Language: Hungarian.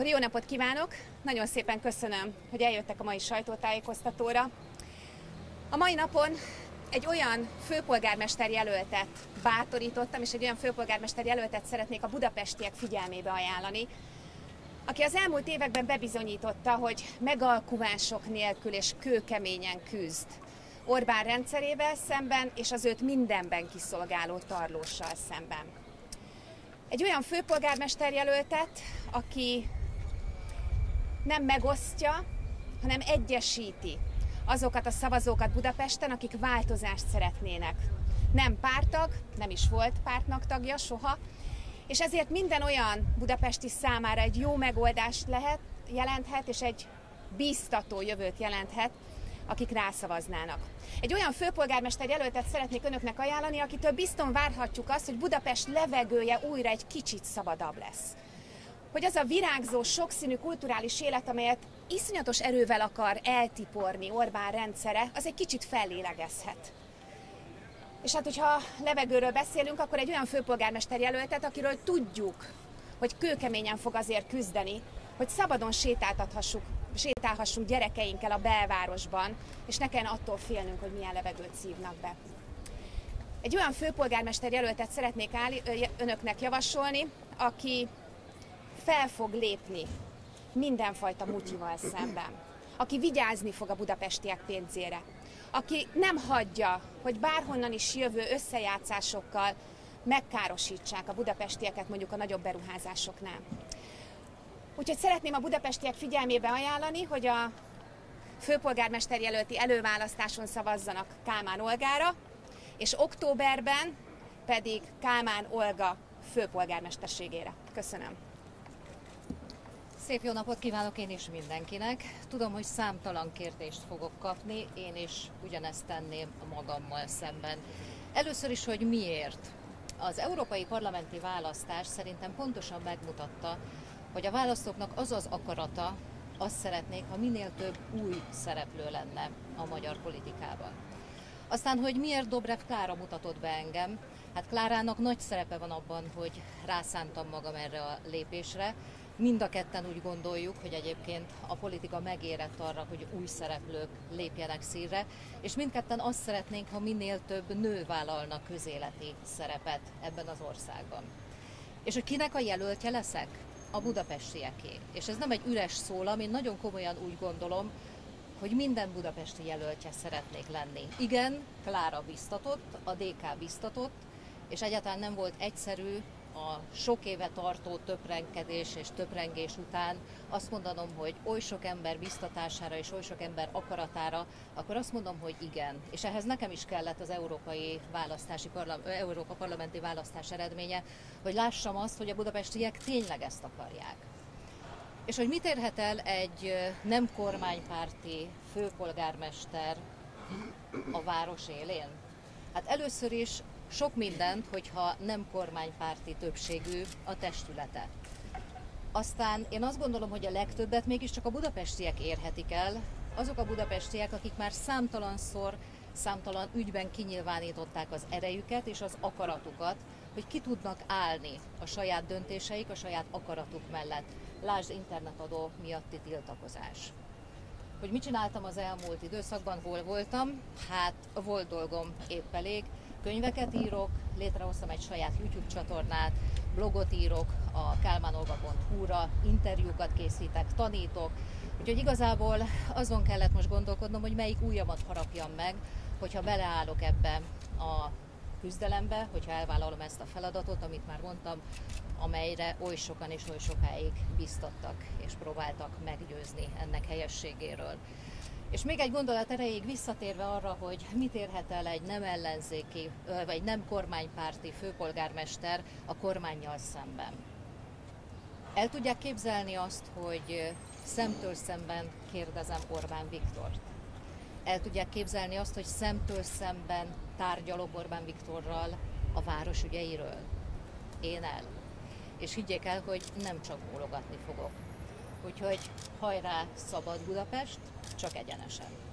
Akkor jó napot kívánok! Nagyon szépen köszönöm, hogy eljöttek a mai sajtótájékoztatóra. A mai napon egy olyan főpolgármester jelöltet bátorítottam, és egy olyan főpolgármester jelöltet szeretnék a budapestiek figyelmébe ajánlani, aki az elmúlt években bebizonyította, hogy megalkuvások nélkül és kőkeményen küzd Orbán rendszerével szemben, és az őt mindenben kiszolgáló tarlóssal szemben. Egy olyan főpolgármester jelöltet, aki nem megosztja, hanem egyesíti azokat a szavazókat Budapesten, akik változást szeretnének. Nem pártag, nem is volt pártnak tagja soha, és ezért minden olyan budapesti számára egy jó megoldást lehet, jelenthet, és egy bíztató jövőt jelenthet, akik rászavaznának. Egy olyan főpolgármester jelöltet szeretnék önöknek ajánlani, akitől bizton várhatjuk azt, hogy Budapest levegője újra egy kicsit szabadabb lesz hogy az a virágzó, sokszínű kulturális élet, amelyet iszonyatos erővel akar eltiporni Orbán rendszere, az egy kicsit fellélegezhet. És hát, hogyha levegőről beszélünk, akkor egy olyan főpolgármester jelöltet, akiről tudjuk, hogy kőkeményen fog azért küzdeni, hogy szabadon sétáltathassuk, sétálhassunk gyerekeinkkel a belvárosban, és ne kelljen attól félnünk, hogy milyen levegőt szívnak be. Egy olyan főpolgármester jelöltet szeretnék áll, önöknek javasolni, aki fel fog lépni mindenfajta mutyival szemben, aki vigyázni fog a budapestiek pénzére, aki nem hagyja, hogy bárhonnan is jövő összejátszásokkal megkárosítsák a budapestieket mondjuk a nagyobb beruházásoknál. Úgyhogy szeretném a budapestiek figyelmébe ajánlani, hogy a főpolgármester jelölti előválasztáson szavazzanak Kálmán Olgára, és októberben pedig Kálmán Olga főpolgármesterségére. Köszönöm. Szép jó napot kívánok én is mindenkinek. Tudom, hogy számtalan kérdést fogok kapni, én is ugyanezt tenném magammal szemben. Először is, hogy miért. Az európai parlamenti választás szerintem pontosan megmutatta, hogy a választóknak az az akarata, azt szeretnék, ha minél több új szereplő lenne a magyar politikában. Aztán, hogy miért Dobrev Klára mutatott be engem, hát Klárának nagy szerepe van abban, hogy rászántam magam erre a lépésre, Mind a ketten úgy gondoljuk, hogy egyébként a politika megérett arra, hogy új szereplők lépjenek színre, és mindketten azt szeretnénk, ha minél több nő vállalna közéleti szerepet ebben az országban. És hogy kinek a jelöltje leszek? A budapestieké. És ez nem egy üres szólam, én nagyon komolyan úgy gondolom, hogy minden budapesti jelöltje szeretnék lenni. Igen, Klára biztatott, a DK biztatott, és egyáltalán nem volt egyszerű a sok éve tartó töprengkedés és töprengés után azt mondanom, hogy oly sok ember biztatására és oly sok ember akaratára, akkor azt mondom, hogy igen. És ehhez nekem is kellett az európai választási parla- Európa parlamenti választás eredménye, hogy lássam azt, hogy a budapestiek tényleg ezt akarják. És hogy mit érhet el egy nem kormánypárti főpolgármester a város élén? Hát először is sok mindent, hogyha nem kormánypárti többségű a testülete. Aztán én azt gondolom, hogy a legtöbbet mégiscsak a budapestiek érhetik el, azok a budapestiek, akik már számtalanszor, számtalan ügyben kinyilvánították az erejüket és az akaratukat, hogy ki tudnak állni a saját döntéseik, a saját akaratuk mellett. Lásd internetadó miatti tiltakozás. Hogy mit csináltam az elmúlt időszakban, hol voltam? Hát volt dolgom épp elég könyveket írok, létrehoztam egy saját YouTube csatornát, blogot írok a kálmánolga.hu-ra, interjúkat készítek, tanítok, úgyhogy igazából azon kellett most gondolkodnom, hogy melyik újamat harapjam meg, hogyha beleállok ebbe a küzdelembe, hogyha elvállalom ezt a feladatot, amit már mondtam, amelyre oly sokan és oly sokáig biztattak és próbáltak meggyőzni ennek helyességéről. És még egy gondolat erejéig visszatérve arra, hogy mit érhet el egy nem ellenzéki, vagy nem kormánypárti főpolgármester a kormányjal szemben. El tudják képzelni azt, hogy szemtől szemben kérdezem Orbán Viktort. El tudják képzelni azt, hogy szemtől szemben tárgyalok Orbán Viktorral a város ügyeiről? Én el. És higgyék el, hogy nem csak bólogatni fogok. Úgyhogy hajrá szabad Budapest, csak egyenesen.